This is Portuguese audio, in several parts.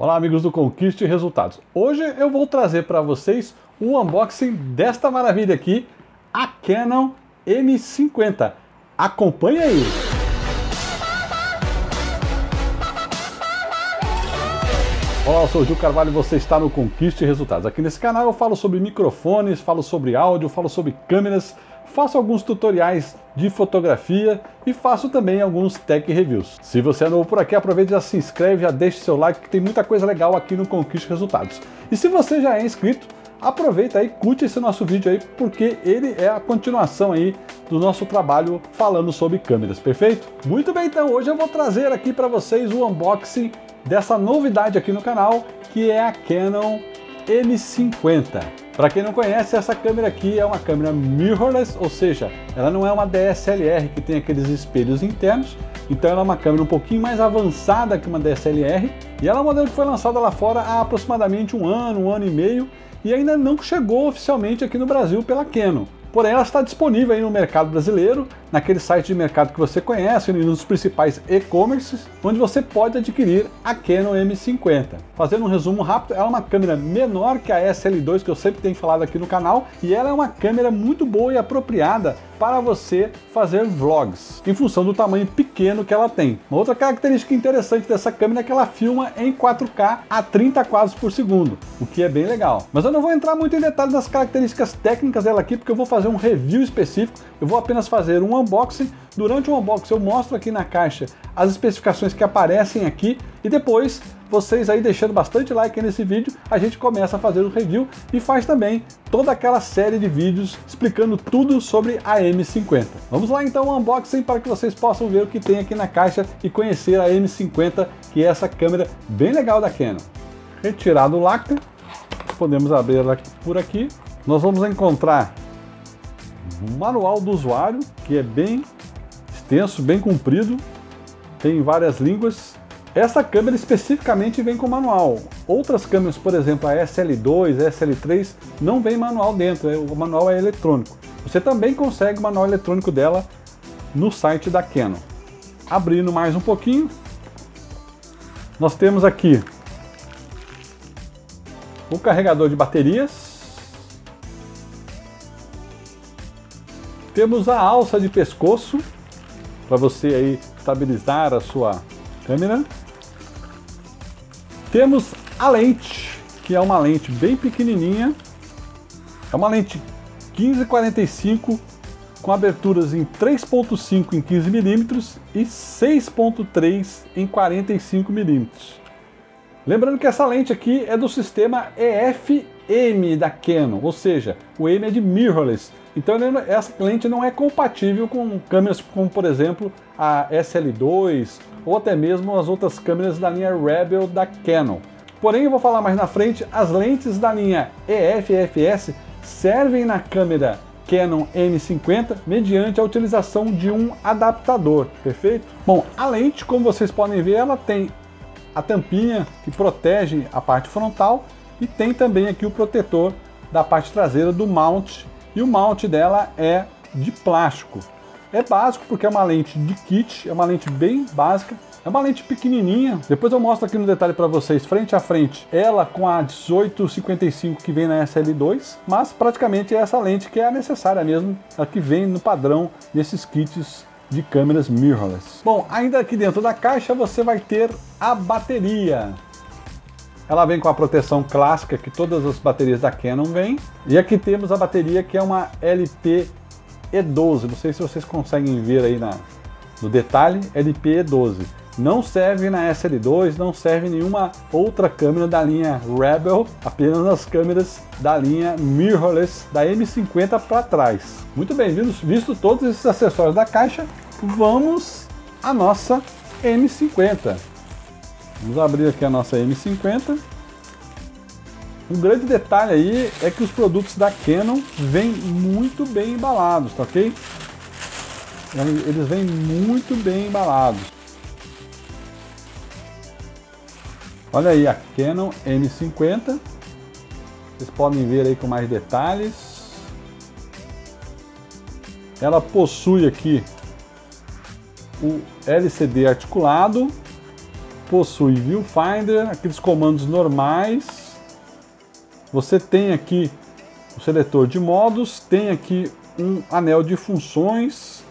Olá amigos do Conquiste Resultados. Hoje eu vou trazer para vocês o unboxing desta maravilha aqui, a Canon M50. Acompanhe aí! Olá, eu sou o Gil Carvalho e você está no Conquiste Resultados. Aqui nesse canal eu falo sobre microfones, falo sobre áudio, falo sobre câmeras, faço alguns tutoriais de fotografia e faço também alguns tech reviews. Se você é novo por aqui, aproveite e já se inscreve, já deixe seu like, que tem muita coisa legal aqui no Conquiste Resultados. E se você já é inscrito, aproveita aí, curte esse nosso vídeo aí, porque ele é a continuação aí do nosso trabalho falando sobre câmeras, perfeito? Muito bem, então hoje eu vou trazer aqui para vocês o unboxing dessa novidade aqui no canal, que é a Canon M50. Para quem não conhece, essa câmera aqui é uma câmera mirrorless, ou seja, ela não é uma DSLR que tem aqueles espelhos internos, então ela é uma câmera um pouquinho mais avançada que uma DSLR, e ela é uma modelo que foi lançada lá fora há aproximadamente um ano, um ano e meio, e ainda não chegou oficialmente aqui no Brasil pela Canon. Porém, ela está disponível aí no mercado brasileiro, naquele site de mercado que você conhece, nos principais e-commerces, onde você pode adquirir a Canon M50. Fazendo um resumo rápido, ela é uma câmera menor que a SL2, que eu sempre tenho falado aqui no canal, e ela é uma câmera muito boa e apropriada para você fazer vlogs, em função do tamanho pequeno que ela tem. Uma outra característica interessante dessa câmera é que ela filma em 4K a 30 quadros por segundo, o que é bem legal. Mas eu não vou entrar muito em detalhes das características técnicas dela aqui, porque eu vou fazer um review específico, eu vou apenas fazer unboxing. Durante o unboxing eu mostro aqui na caixa as especificações que aparecem aqui e depois vocês aí deixando bastante like nesse vídeo, a gente começa a fazer o review e faz também toda aquela série de vídeos explicando tudo sobre a M50. Vamos lá então o unboxing para que vocês possam ver o que tem aqui na caixa e conhecer a M50, que é essa câmera bem legal da Canon. Retirado o lacre, podemos abrir ela por aqui. Nós vamos encontrar manual do usuário, que é bem extenso, bem comprido, tem várias línguas. Essa câmera especificamente vem com manual. Outras câmeras, por exemplo, a SL2, a SL3, não vem manual dentro, é, o manual é eletrônico. Você também consegue o manual eletrônico dela no site da Canon. Abrindo mais um pouquinho, nós temos aqui o carregador de baterias, Temos a alça de pescoço para você aí estabilizar a sua câmera. Temos a lente, que é uma lente bem pequenininha. É uma lente 1545 com aberturas em 3.5 em 15 milímetros e 6.3 em 45 milímetros. Lembrando que essa lente aqui é do sistema EF-M da Canon, ou seja, o M é de mirrorless, então essa lente não é compatível com câmeras como, por exemplo, a SL2 ou até mesmo as outras câmeras da linha Rebel da Canon. Porém, eu vou falar mais na frente, as lentes da linha EF e EFS servem na câmera Canon M50 mediante a utilização de um adaptador, perfeito? Bom, a lente, como vocês podem ver, ela tem a tampinha que protege a parte frontal e tem também aqui o protetor da parte traseira do mount e o mount dela é de plástico. É básico porque é uma lente de kit, é uma lente bem básica, é uma lente pequenininha. Depois eu mostro aqui no detalhe para vocês, frente a frente, ela com a 1855 que vem na SL2, mas praticamente é essa lente que é a necessária mesmo, a que vem no padrão desses kits de câmeras mirrorless. Bom, ainda aqui dentro da caixa você vai ter a bateria. Ela vem com a proteção clássica que todas as baterias da Canon vêm. E aqui temos a bateria que é uma LP E12. Não sei se vocês conseguem ver aí na, no detalhe, LP E12. Não serve na SL2, não serve nenhuma outra câmera da linha Rebel, apenas nas câmeras da linha mirrorless da M50 para trás. Muito bem, visto todos esses acessórios da caixa, vamos à nossa M50. Vamos abrir aqui a nossa M50. Um grande detalhe aí é que os produtos da Canon vêm muito bem embalados, tá ok? Eles vêm muito bem embalados. Olha aí a Canon M50. Vocês podem ver aí com mais detalhes. Ela possui aqui o LCD articulado possui Viewfinder, aqueles comandos normais. Você tem aqui o seletor de modos, tem aqui um anel de funções,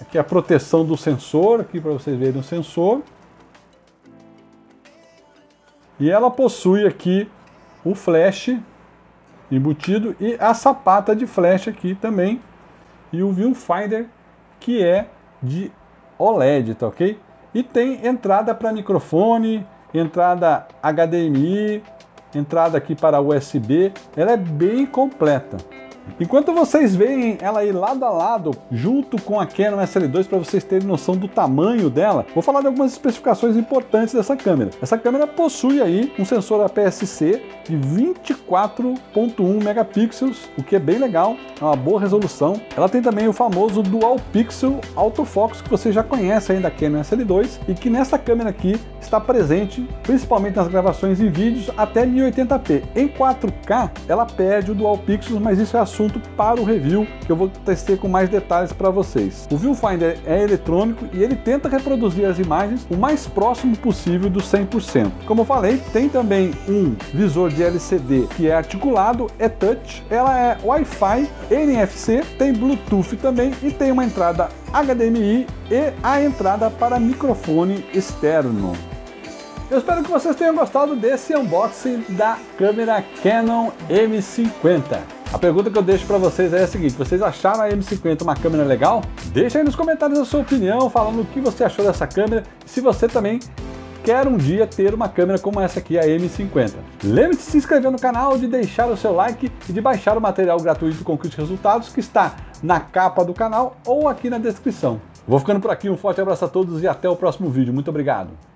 aqui a proteção do sensor, aqui para vocês verem o sensor. E ela possui aqui o flash embutido e a sapata de flash aqui também e o viewfinder que é de OLED, tá ok? E tem entrada para microfone, entrada HDMI, entrada aqui para USB, ela é bem completa. Enquanto vocês veem ela aí lado a lado, junto com a Canon SL2, para vocês terem noção do tamanho dela, vou falar de algumas especificações importantes dessa câmera. Essa câmera possui aí um sensor APS-C de 24.1 megapixels, o que é bem legal, é uma boa resolução. Ela tem também o famoso Dual Pixel Autofocus, que você já conhece aí da Canon SL2, e que nessa câmera aqui está presente principalmente nas gravações e vídeos até 1080p. Em 4K, ela perde o Dual Pixels, mas isso é assunto para o review que eu vou testar com mais detalhes para vocês. O Viewfinder é eletrônico e ele tenta reproduzir as imagens o mais próximo possível do 100%. Como eu falei, tem também um visor de LCD que é articulado, é touch, ela é Wi-Fi, NFC, tem Bluetooth também e tem uma entrada HDMI e a entrada para microfone externo. Eu espero que vocês tenham gostado desse unboxing da câmera Canon M50. A pergunta que eu deixo para vocês é a seguinte: vocês acharam a M50 uma câmera legal? Deixa aí nos comentários a sua opinião, falando o que você achou dessa câmera e se você também quer um dia ter uma câmera como essa aqui, a M50. Lembre-se de se inscrever no canal, de deixar o seu like e de baixar o material gratuito com os resultados que está na capa do canal ou aqui na descrição. Vou ficando por aqui, um forte abraço a todos e até o próximo vídeo. Muito obrigado!